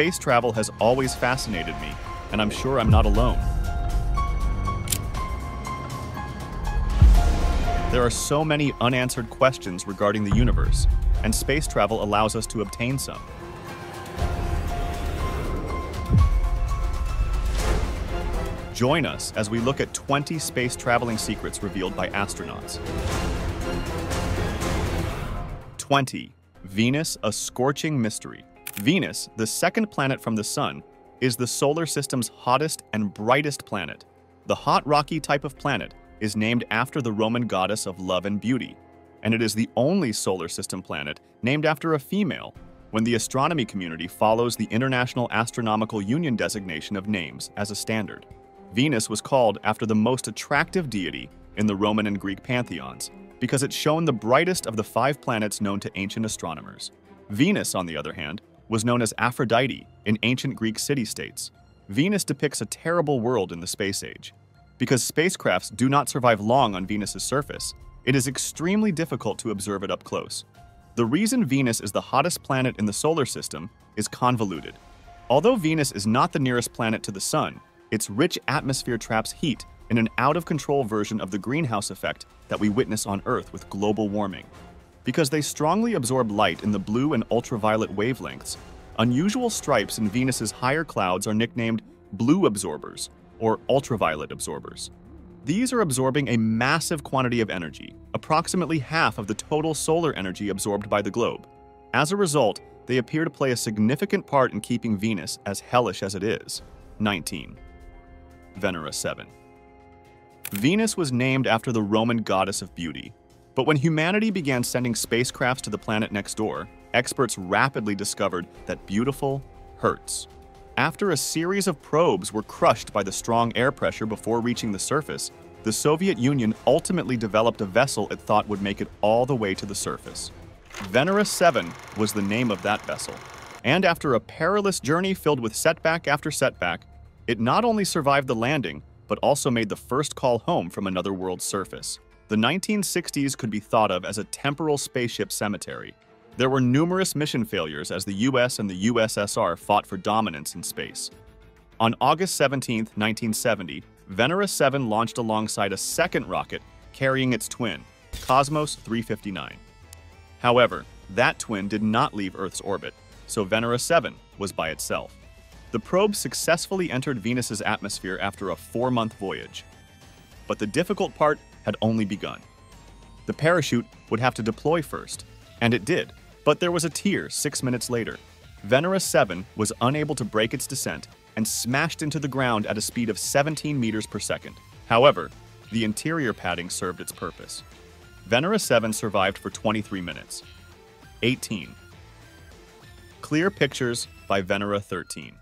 Space travel has always fascinated me, and I'm sure I'm not alone. There are so many unanswered questions regarding the universe, and space travel allows us to obtain some. Join us as we look at 20 space traveling secrets revealed by astronauts. 20. Venus, a scorching mystery. Venus, the second planet from the Sun, is the solar system's hottest and brightest planet. The hot rocky type of planet is named after the Roman goddess of love and beauty, and it is the only solar system planet named after a female when the astronomy community follows the International Astronomical Union designation of names as a standard. Venus was called after the most attractive deity in the Roman and Greek pantheons because it shone the brightest of the five planets known to ancient astronomers. Venus, on the other hand, was known as Aphrodite in ancient Greek city-states. Venus depicts a terrible world in the space age. Because spacecrafts do not survive long on Venus's surface, it is extremely difficult to observe it up close. The reason Venus is the hottest planet in the solar system is convoluted. Although Venus is not the nearest planet to the Sun, its rich atmosphere traps heat in an out-of-control version of the greenhouse effect that we witness on Earth with global warming. Because they strongly absorb light in the blue and ultraviolet wavelengths, unusual stripes in Venus's higher clouds are nicknamed blue absorbers or ultraviolet absorbers. These are absorbing a massive quantity of energy, approximately half of the total solar energy absorbed by the globe. As a result, they appear to play a significant part in keeping Venus as hellish as it is. 19. Venera 7. Venus was named after the Roman goddess of beauty. But when humanity began sending spacecrafts to the planet next door, experts rapidly discovered that beautiful hurts. After a series of probes were crushed by the strong air pressure before reaching the surface, the Soviet Union ultimately developed a vessel it thought would make it all the way to the surface. Venera 7 was the name of that vessel. And after a perilous journey filled with setback after setback, it not only survived the landing, but also made the first call home from another world's surface. The 1960s could be thought of as a temporal spaceship cemetery. There were numerous mission failures as the US and the USSR fought for dominance in space. On August 17, 1970, Venera 7 launched alongside a second rocket carrying its twin, Cosmos 359. However, that twin did not leave Earth's orbit, so Venera 7 was by itself. The probe successfully entered Venus's atmosphere after a four-month voyage. But the difficult part had only begun. The parachute would have to deploy first, and it did, but there was a tear six minutes later. Venera 7 was unable to break its descent and smashed into the ground at a speed of 17 meters per second. However, the interior padding served its purpose. Venera 7 survived for 23 minutes. 18. Clear Pictures by Venera 13.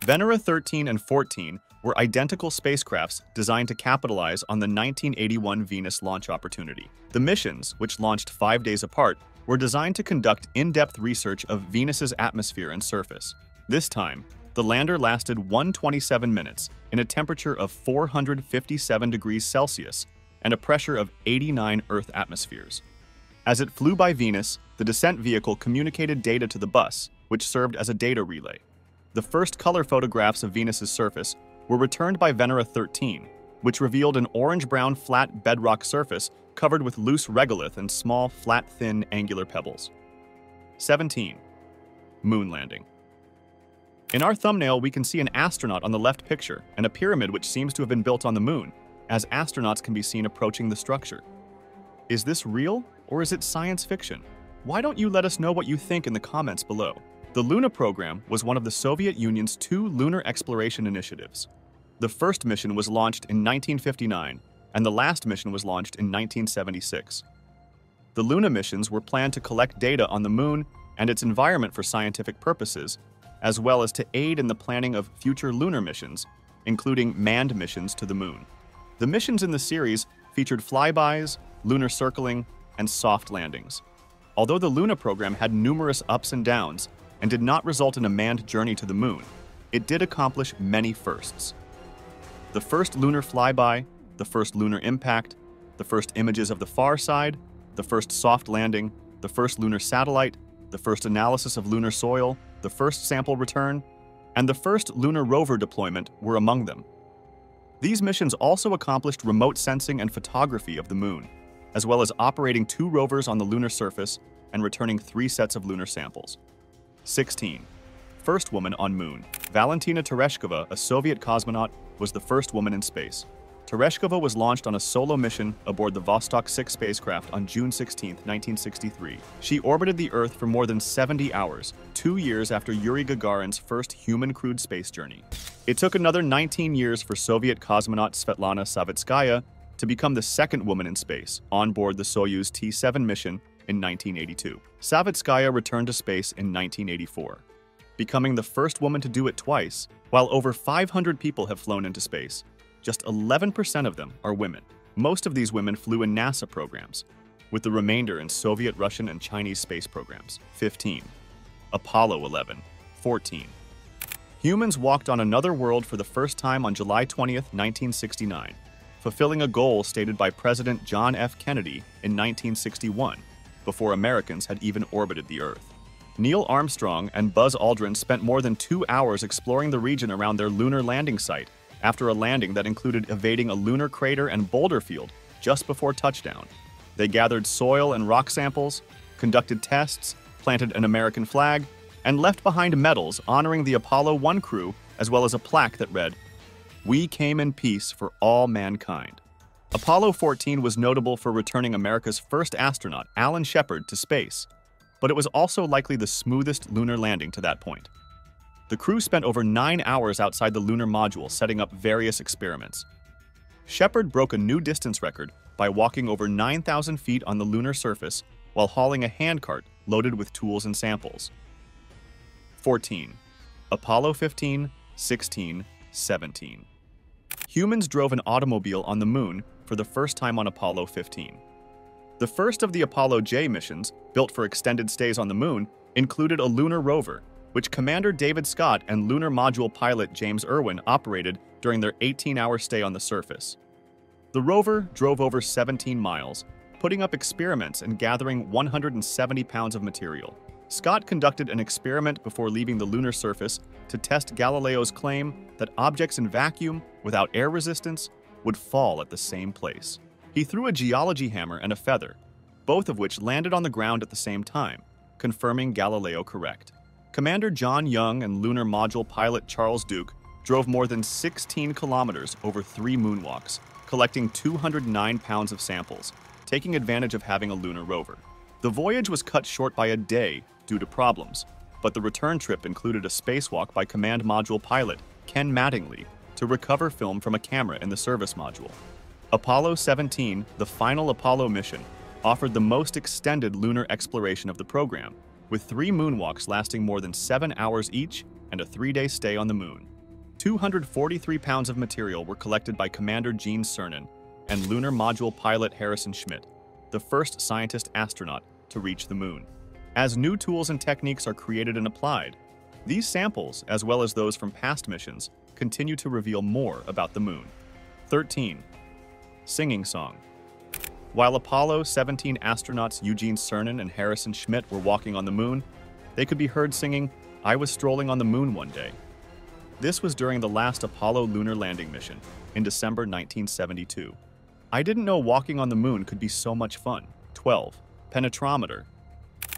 Venera 13 and 14 were identical spacecrafts designed to capitalize on the 1981 Venus launch opportunity. The missions, which launched five days apart, were designed to conduct in-depth research of Venus's atmosphere and surface. This time, the lander lasted 127 minutes in a temperature of 457 degrees Celsius and a pressure of 89 Earth atmospheres. As it flew by Venus, the descent vehicle communicated data to the bus, which served as a data relay. The first color photographs of Venus's surface were returned by Venera 13, which revealed an orange-brown flat bedrock surface covered with loose regolith and small, flat, thin, angular pebbles. 17. Moon landing. In our thumbnail, we can see an astronaut on the left picture and a pyramid which seems to have been built on the moon, as astronauts can be seen approaching the structure. Is this real, or is it science fiction? Why don't you let us know what you think in the comments below? The Luna program was one of the Soviet Union's two lunar exploration initiatives. The first mission was launched in 1959, and the last mission was launched in 1976. The Luna missions were planned to collect data on the Moon and its environment for scientific purposes, as well as to aid in the planning of future lunar missions, including manned missions to the Moon. The missions in the series featured flybys, lunar circling, and soft landings. Although the Luna program had numerous ups and downs, and did not result in a manned journey to the moon, it did accomplish many firsts. The first lunar flyby, the first lunar impact, the first images of the far side, the first soft landing, the first lunar satellite, the first analysis of lunar soil, the first sample return, and the first lunar rover deployment were among them. These missions also accomplished remote sensing and photography of the moon, as well as operating two rovers on the lunar surface and returning three sets of lunar samples. 16. First woman on moon. Valentina Tereshkova, a Soviet cosmonaut, was the first woman in space. Tereshkova was launched on a solo mission aboard the Vostok 6 spacecraft on June 16, 1963. She orbited the Earth for more than 70 hours, two years after Yuri Gagarin's first human-crewed space journey. It took another 19 years for Soviet cosmonaut Svetlana Savitskaya to become the second woman in space on board the Soyuz T-7 mission in 1982. Savitskaya returned to space in 1984, becoming the first woman to do it twice, while over 500 people have flown into space just 11% of them are women. Most of these women flew in NASA programs, with the remainder in Soviet, Russian, and Chinese space programs. 15. Apollo 11. 14. Humans walked on another world for the first time on July 20, 1969, fulfilling a goal stated by President John F. Kennedy in 1961, before Americans had even orbited the Earth. Neil Armstrong and Buzz Aldrin spent more than two hours exploring the region around their lunar landing site after a landing that included evading a lunar crater and boulder field just before touchdown. They gathered soil and rock samples, conducted tests, planted an American flag, and left behind medals honoring the Apollo 1 crew as well as a plaque that read, We came in peace for all mankind. Apollo 14 was notable for returning America's first astronaut, Alan Shepard, to space, but it was also likely the smoothest lunar landing to that point. The crew spent over nine hours outside the lunar module setting up various experiments. Shepard broke a new distance record by walking over 9,000 feet on the lunar surface while hauling a handcart loaded with tools and samples. 14. Apollo 15, 16, 17. Humans drove an automobile on the moon for the first time on Apollo 15. The first of the Apollo J missions, built for extended stays on the moon, included a lunar rover which Commander David Scott and lunar module pilot James Irwin operated during their 18-hour stay on the surface. The rover drove over 17 miles, putting up experiments and gathering 170 pounds of material. Scott conducted an experiment before leaving the lunar surface to test Galileo's claim that objects in vacuum, without air resistance, would fall at the same place. He threw a geology hammer and a feather, both of which landed on the ground at the same time, confirming Galileo correct. Commander John Young and lunar module pilot Charles Duke drove more than 16 kilometers over three moonwalks, collecting 209 pounds of samples, taking advantage of having a lunar rover. The voyage was cut short by a day due to problems, but the return trip included a spacewalk by command module pilot Ken Mattingly to recover film from a camera in the service module. Apollo 17, the final Apollo mission, offered the most extended lunar exploration of the program, with three moonwalks lasting more than seven hours each and a three-day stay on the moon. 243 pounds of material were collected by Commander Gene Cernan and lunar module pilot Harrison Schmitt, the first scientist astronaut to reach the moon. As new tools and techniques are created and applied, these samples, as well as those from past missions, continue to reveal more about the moon. 13. Singing Song while Apollo 17 astronauts Eugene Cernan and Harrison Schmitt were walking on the moon, they could be heard singing, I was strolling on the moon one day. This was during the last Apollo lunar landing mission in December 1972. I didn't know walking on the moon could be so much fun. 12. Penetrometer.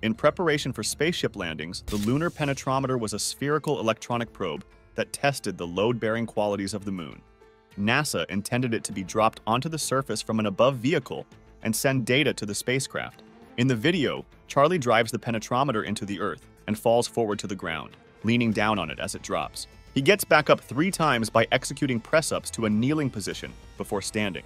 In preparation for spaceship landings, the lunar penetrometer was a spherical electronic probe that tested the load-bearing qualities of the moon. NASA intended it to be dropped onto the surface from an above vehicle and send data to the spacecraft. In the video, Charlie drives the penetrometer into the Earth and falls forward to the ground, leaning down on it as it drops. He gets back up three times by executing press-ups to a kneeling position before standing.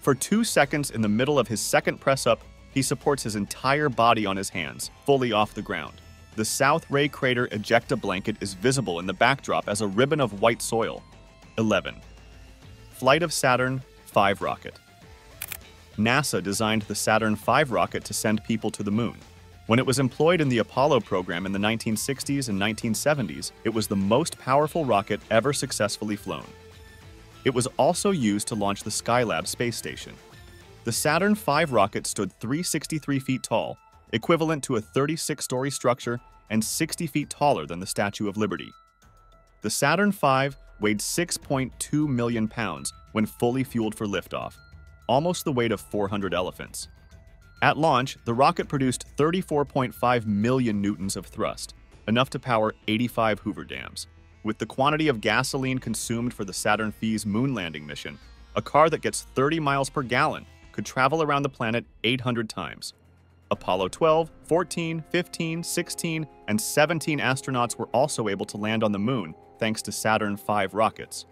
For two seconds in the middle of his second press-up, he supports his entire body on his hands, fully off the ground. The South Ray Crater ejecta blanket is visible in the backdrop as a ribbon of white soil. 11. Flight of Saturn V rocket. NASA designed the Saturn V rocket to send people to the moon. When it was employed in the Apollo program in the 1960s and 1970s, it was the most powerful rocket ever successfully flown. It was also used to launch the Skylab space station. The Saturn V rocket stood 363 feet tall, equivalent to a 36 story structure and 60 feet taller than the Statue of Liberty. The Saturn V weighed 6.2 million pounds when fully fueled for liftoff, almost the weight of 400 elephants. At launch, the rocket produced 34.5 million newtons of thrust, enough to power 85 Hoover dams. With the quantity of gasoline consumed for the Saturn V's moon landing mission, a car that gets 30 miles per gallon could travel around the planet 800 times. Apollo 12, 14, 15, 16, and 17 astronauts were also able to land on the moon thanks to Saturn V rockets.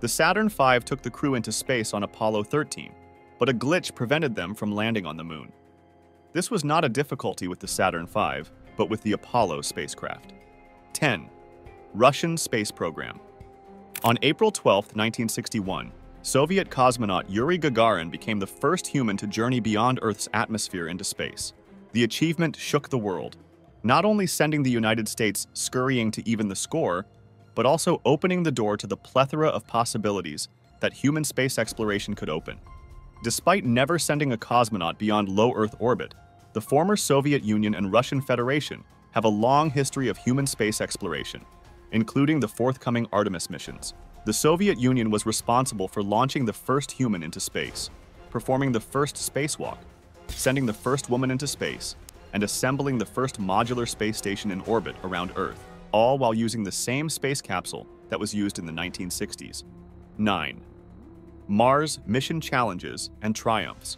The Saturn V took the crew into space on Apollo 13, but a glitch prevented them from landing on the moon. This was not a difficulty with the Saturn V, but with the Apollo spacecraft. 10. Russian Space Program On April 12, 1961, Soviet cosmonaut Yuri Gagarin became the first human to journey beyond Earth's atmosphere into space. The achievement shook the world, not only sending the United States scurrying to even the score, but also opening the door to the plethora of possibilities that human space exploration could open. Despite never sending a cosmonaut beyond low Earth orbit, the former Soviet Union and Russian Federation have a long history of human space exploration, including the forthcoming Artemis missions. The Soviet Union was responsible for launching the first human into space, performing the first spacewalk, sending the first woman into space, and assembling the first modular space station in orbit around Earth, all while using the same space capsule that was used in the 1960s. 9. Mars mission challenges and triumphs.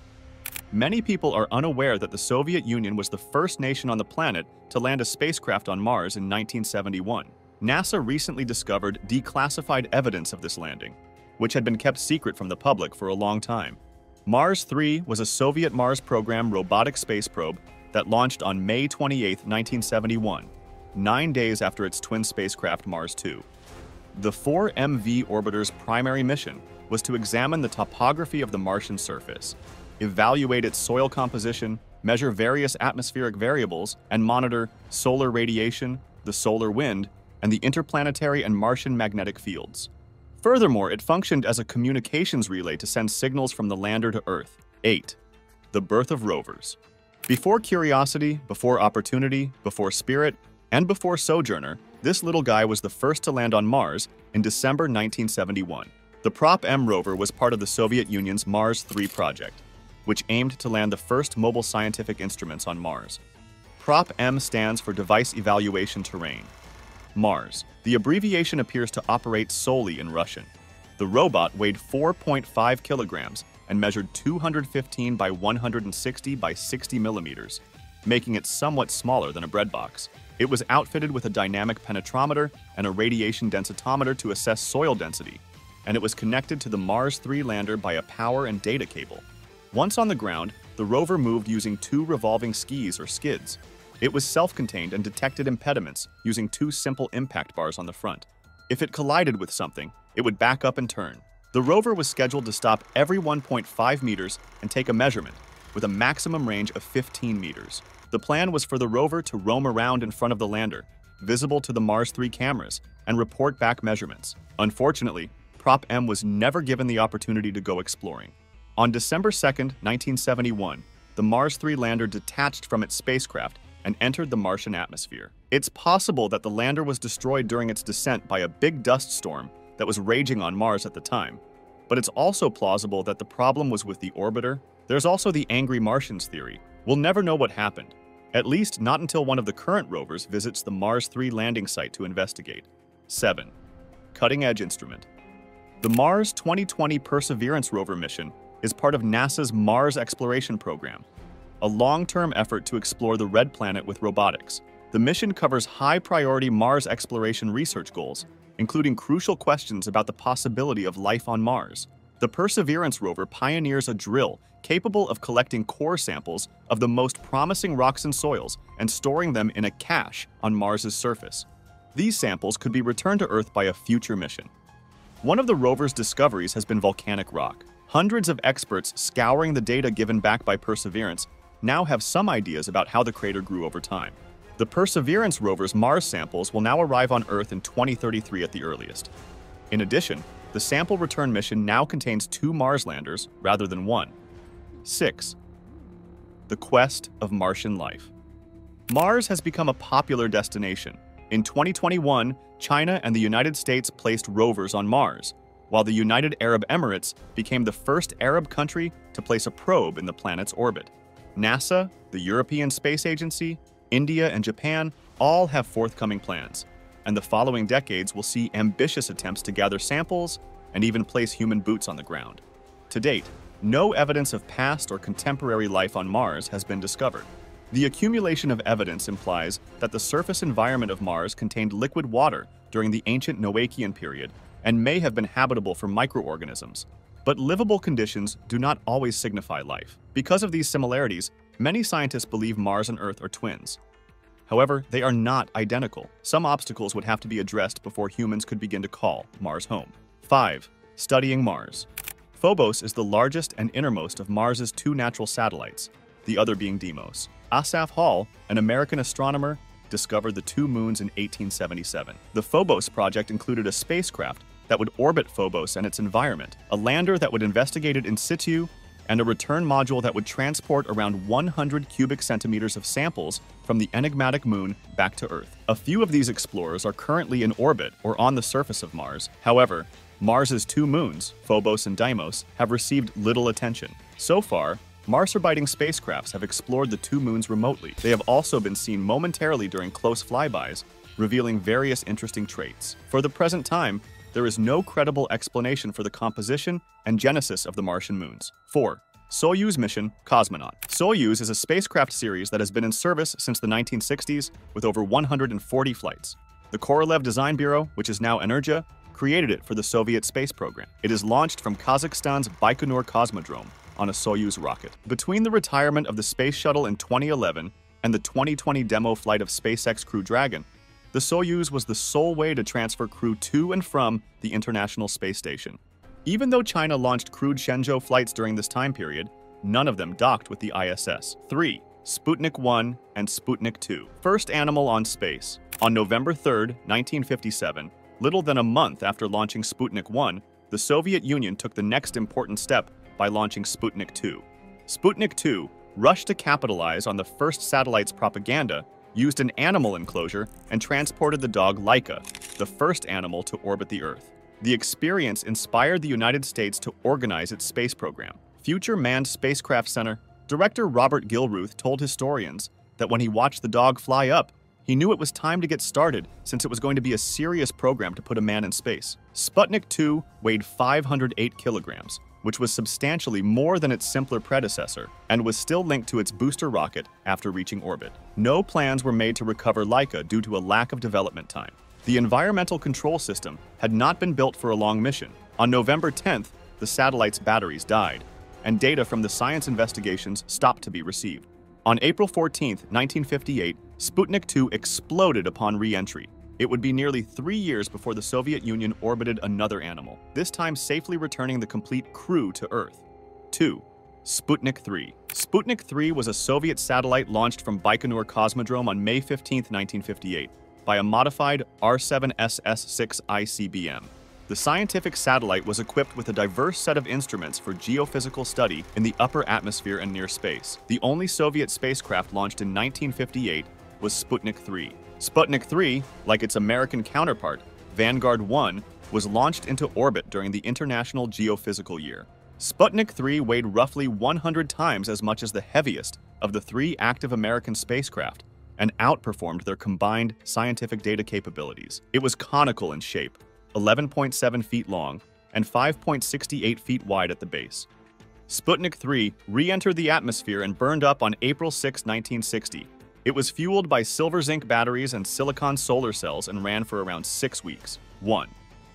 Many people are unaware that the Soviet Union was the first nation on the planet to land a spacecraft on Mars in 1971. NASA recently discovered declassified evidence of this landing, which had been kept secret from the public for a long time. Mars 3 was a Soviet Mars program robotic space probe that launched on May 28, 1971, nine days after its twin spacecraft Mars 2. The 4MV orbiter's primary mission was to examine the topography of the Martian surface, evaluate its soil composition, measure various atmospheric variables, and monitor solar radiation, the solar wind, and the interplanetary and Martian magnetic fields. Furthermore, it functioned as a communications relay to send signals from the lander to Earth. 8. The birth of rovers. Before Curiosity, before Opportunity, before Spirit, and before Sojourner, this little guy was the first to land on Mars in December 1971. The Prop M rover was part of the Soviet Union's Mars 3 project, which aimed to land the first mobile scientific instruments on Mars. Prop M stands for Device Evaluation Terrain. Mars. The abbreviation appears to operate solely in Russian. The robot weighed 4.5 kilograms and measured 215 by 160 by 60 millimeters, making it somewhat smaller than a breadbox. It was outfitted with a dynamic penetrometer and a radiation densitometer to assess soil density, and it was connected to the Mars 3 lander by a power and data cable. Once on the ground, the rover moved using two revolving skis or skids. It was self-contained and detected impediments using two simple impact bars on the front. If it collided with something, it would back up and turn. The rover was scheduled to stop every 1.5 meters and take a measurement, with a maximum range of 15 meters. The plan was for the rover to roam around in front of the lander, visible to the Mars 3 cameras, and report back measurements. Unfortunately, Prop M was never given the opportunity to go exploring. On December 2, 1971, the Mars 3 lander detached from its spacecraft and entered the Martian atmosphere. It's possible that the lander was destroyed during its descent by a big dust storm that was raging on Mars at the time. But it's also plausible that the problem was with the orbiter. There's also the angry Martians theory. We'll never know what happened, at least not until one of the current rovers visits the Mars 3 landing site to investigate. 7. Cutting Edge Instrument the Mars 2020 Perseverance rover mission is part of NASA's Mars Exploration Program, a long-term effort to explore the red planet with robotics. The mission covers high-priority Mars exploration research goals, including crucial questions about the possibility of life on Mars. The Perseverance rover pioneers a drill capable of collecting core samples of the most promising rocks and soils and storing them in a cache on Mars's surface. These samples could be returned to Earth by a future mission. One of the rover's discoveries has been volcanic rock. Hundreds of experts scouring the data given back by Perseverance now have some ideas about how the crater grew over time. The Perseverance rover's Mars samples will now arrive on Earth in 2033 at the earliest. In addition, the sample return mission now contains two Mars landers rather than one. 6. The Quest of Martian Life Mars has become a popular destination. In 2021, China and the United States placed rovers on Mars, while the United Arab Emirates became the first Arab country to place a probe in the planet's orbit. NASA, the European Space Agency, India, and Japan all have forthcoming plans, and the following decades will see ambitious attempts to gather samples and even place human boots on the ground. To date, no evidence of past or contemporary life on Mars has been discovered. The accumulation of evidence implies that the surface environment of Mars contained liquid water during the ancient Noachian period and may have been habitable for microorganisms. But livable conditions do not always signify life. Because of these similarities, many scientists believe Mars and Earth are twins. However, they are not identical. Some obstacles would have to be addressed before humans could begin to call Mars home. 5. Studying Mars. Phobos is the largest and innermost of Mars's two natural satellites, the other being Deimos. Asaph Hall, an American astronomer, discovered the two moons in 1877. The Phobos project included a spacecraft that would orbit Phobos and its environment, a lander that would investigate it in situ, and a return module that would transport around 100 cubic centimeters of samples from the enigmatic moon back to Earth. A few of these explorers are currently in orbit or on the surface of Mars. However, Mars's two moons, Phobos and Deimos, have received little attention. So far, Mars-orbiting spacecrafts have explored the two moons remotely. They have also been seen momentarily during close flybys, revealing various interesting traits. For the present time, there is no credible explanation for the composition and genesis of the Martian moons. 4. Soyuz mission Cosmonaut. Soyuz is a spacecraft series that has been in service since the 1960s with over 140 flights. The Korolev Design Bureau, which is now Energia, created it for the Soviet space program. It is launched from Kazakhstan's Baikonur Cosmodrome, on a Soyuz rocket. Between the retirement of the Space Shuttle in 2011 and the 2020 demo flight of SpaceX Crew Dragon, the Soyuz was the sole way to transfer crew to and from the International Space Station. Even though China launched crewed Shenzhou flights during this time period, none of them docked with the ISS. 3. Sputnik 1 and Sputnik 2. First animal on space. On November 3, 1957, little than a month after launching Sputnik 1, the Soviet Union took the next important step by launching Sputnik 2. Sputnik 2 rushed to capitalize on the first satellite's propaganda, used an animal enclosure, and transported the dog Laika, the first animal to orbit the Earth. The experience inspired the United States to organize its space program. Future Manned Spacecraft Center director Robert Gilruth told historians that when he watched the dog fly up, he knew it was time to get started since it was going to be a serious program to put a man in space. Sputnik 2 weighed 508 kilograms, which was substantially more than its simpler predecessor and was still linked to its booster rocket after reaching orbit. No plans were made to recover Laika due to a lack of development time. The environmental control system had not been built for a long mission. On November 10th, the satellite's batteries died, and data from the science investigations stopped to be received. On April 14, 1958, Sputnik 2 exploded upon re-entry, it would be nearly three years before the Soviet Union orbited another animal, this time safely returning the complete crew to Earth. 2. Sputnik 3. Sputnik 3 was a Soviet satellite launched from Baikonur Cosmodrome on May 15, 1958, by a modified R7SS-6 ICBM. The scientific satellite was equipped with a diverse set of instruments for geophysical study in the upper atmosphere and near space. The only Soviet spacecraft launched in 1958 was Sputnik 3. Sputnik 3, like its American counterpart, Vanguard 1, was launched into orbit during the International Geophysical Year. Sputnik 3 weighed roughly 100 times as much as the heaviest of the three active American spacecraft and outperformed their combined scientific data capabilities. It was conical in shape, 11.7 feet long and 5.68 feet wide at the base. Sputnik 3 re-entered the atmosphere and burned up on April 6, 1960, it was fueled by silver zinc batteries and silicon solar cells and ran for around six weeks. 1.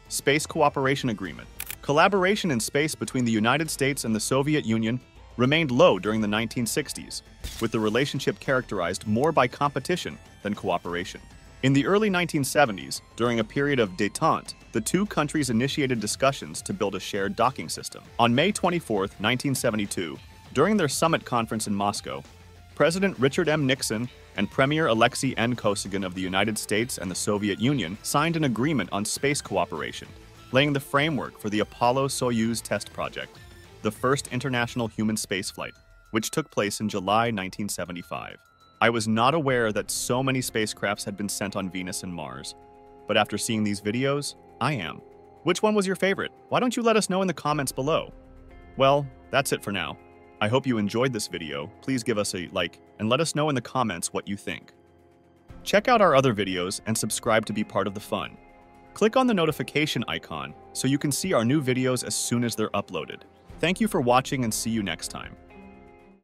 Space Cooperation Agreement Collaboration in space between the United States and the Soviet Union remained low during the 1960s, with the relationship characterized more by competition than cooperation. In the early 1970s, during a period of détente, the two countries initiated discussions to build a shared docking system. On May 24, 1972, during their summit conference in Moscow, President Richard M. Nixon and Premier Alexei N. Kosygin of the United States and the Soviet Union signed an agreement on space cooperation, laying the framework for the Apollo-Soyuz test project, the first international human spaceflight, which took place in July 1975. I was not aware that so many spacecrafts had been sent on Venus and Mars. But after seeing these videos, I am. Which one was your favorite? Why don't you let us know in the comments below? Well, that's it for now. I hope you enjoyed this video. Please give us a like and let us know in the comments what you think. Check out our other videos and subscribe to be part of the fun. Click on the notification icon so you can see our new videos as soon as they're uploaded. Thank you for watching and see you next time.